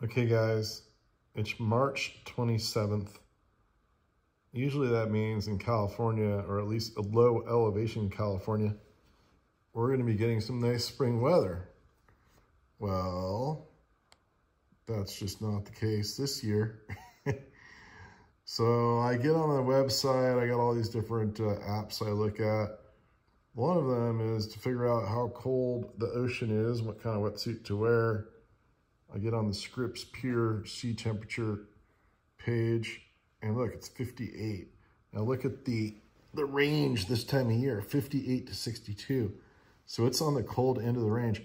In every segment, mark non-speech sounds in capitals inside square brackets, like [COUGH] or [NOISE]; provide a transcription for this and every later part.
Okay, guys, it's March 27th. Usually that means in California, or at least a low elevation California, we're going to be getting some nice spring weather. Well, that's just not the case this year. [LAUGHS] so I get on the website, I got all these different uh, apps I look at. One of them is to figure out how cold the ocean is, what kind of wetsuit to wear. I get on the Scripps Pier sea temperature page and look, it's 58. Now look at the, the range this time of year, 58 to 62. So it's on the cold end of the range.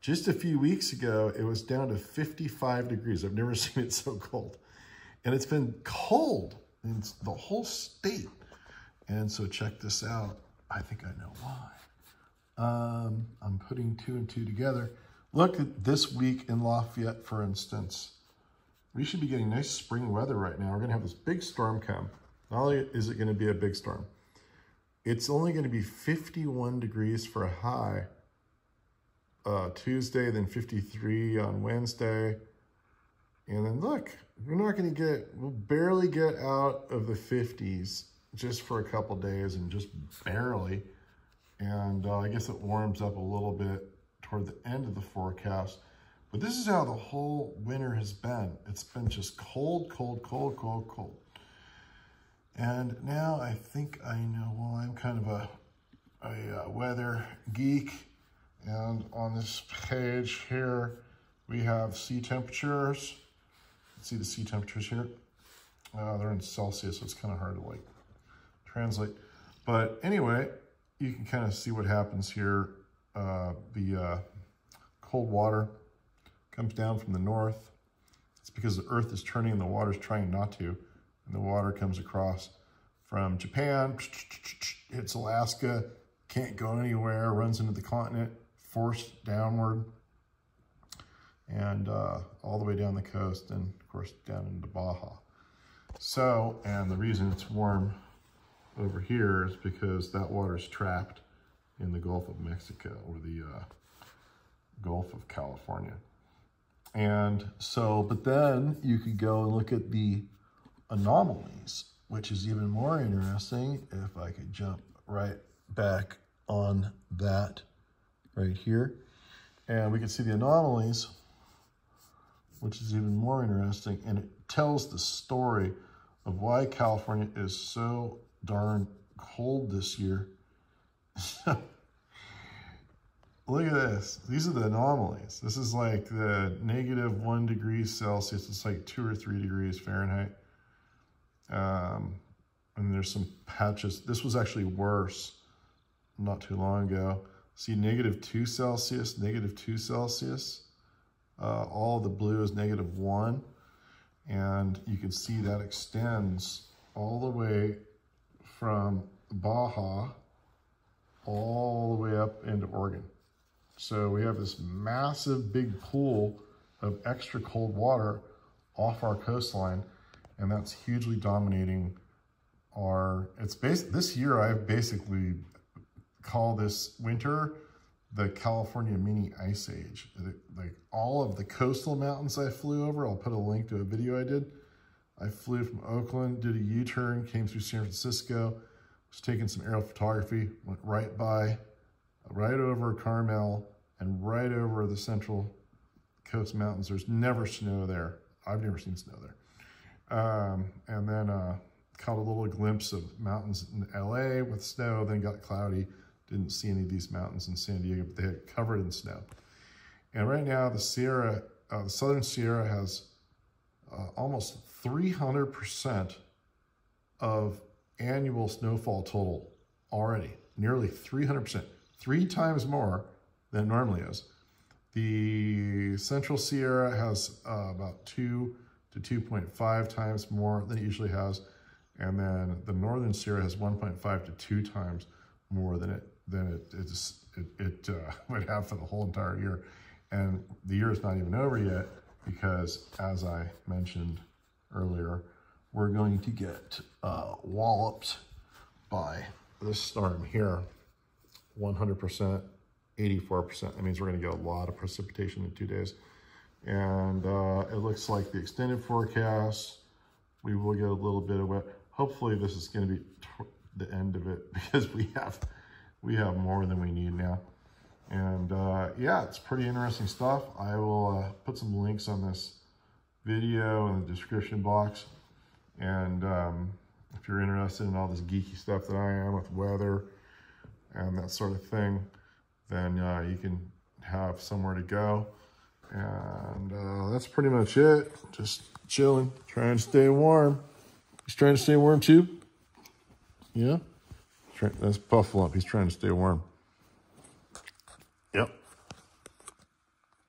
Just a few weeks ago, it was down to 55 degrees. I've never [LAUGHS] seen it so cold. And it's been cold in the whole state. And so check this out. I think I know why. Um, I'm putting two and two together. Look at this week in Lafayette, for instance. We should be getting nice spring weather right now. We're going to have this big storm come. Not only is it going to be a big storm, it's only going to be 51 degrees for a high uh, Tuesday, then 53 on Wednesday. And then look, we're not going to get, we'll barely get out of the 50s just for a couple days and just barely. And uh, I guess it warms up a little bit toward the end of the forecast. But this is how the whole winter has been. It's been just cold, cold, cold, cold, cold. And now I think I know, well, I'm kind of a, a, uh, weather geek. And on this page here, we have sea temperatures. Let's see the sea temperatures here. Uh, they're in Celsius, so it's kind of hard to like translate. But anyway, you can kind of see what happens here uh, the uh, cold water comes down from the north. It's because the earth is turning and the water is trying not to. And the water comes across from Japan, [TSK] hits Alaska, can't go anywhere, runs into the continent, forced downward, and uh, all the way down the coast, and of course down into Baja. So, and the reason it's warm over here is because that water is trapped in the Gulf of Mexico or the uh, Gulf of California. And so, but then you could go and look at the anomalies, which is even more interesting. If I could jump right back on that right here. And we can see the anomalies, which is even more interesting. And it tells the story of why California is so darn cold this year. [LAUGHS] Look at this. These are the anomalies. This is like the negative one degrees Celsius. It's like two or three degrees Fahrenheit. Um, and there's some patches. This was actually worse not too long ago. See negative two Celsius, negative two Celsius. Uh, all the blue is negative one. And you can see that extends all the way from Baja all the way up into Oregon. So we have this massive big pool of extra cold water off our coastline, and that's hugely dominating our, it's based, this year I've basically call this winter the California mini ice age. Like all of the coastal mountains I flew over, I'll put a link to a video I did. I flew from Oakland, did a U-turn, came through San Francisco, was taking some aerial photography, went right by, right over Carmel, and right over the Central Coast Mountains. There's never snow there. I've never seen snow there. Um, and then uh, caught a little glimpse of mountains in LA with snow, then got cloudy. Didn't see any of these mountains in San Diego, but they had covered in snow. And right now the Sierra, uh, the Southern Sierra has uh, almost 300% of annual snowfall total already, nearly 300%, three times more than it normally is. The Central Sierra has uh, about 2 to 2.5 times more than it usually has. And then the Northern Sierra has 1.5 to 2 times more than it than it, it's, it, it uh, [LAUGHS] would have for the whole entire year. And the year is not even over yet because, as I mentioned earlier, we're going to get uh, walloped by this storm here, 100%. 84%. That means we're going to get a lot of precipitation in two days. And uh, it looks like the extended forecast, we will get a little bit of wet. Hopefully this is gonna be the end of it [LAUGHS] because we have, we have more than we need now. And uh, yeah, it's pretty interesting stuff. I will uh, put some links on this video in the description box. And um, if you're interested in all this geeky stuff that I am with weather and that sort of thing, then uh, you can have somewhere to go. And uh, that's pretty much it. Just chilling, trying to stay warm. He's trying to stay warm too. Yeah? That's Pufflump. He's trying to stay warm.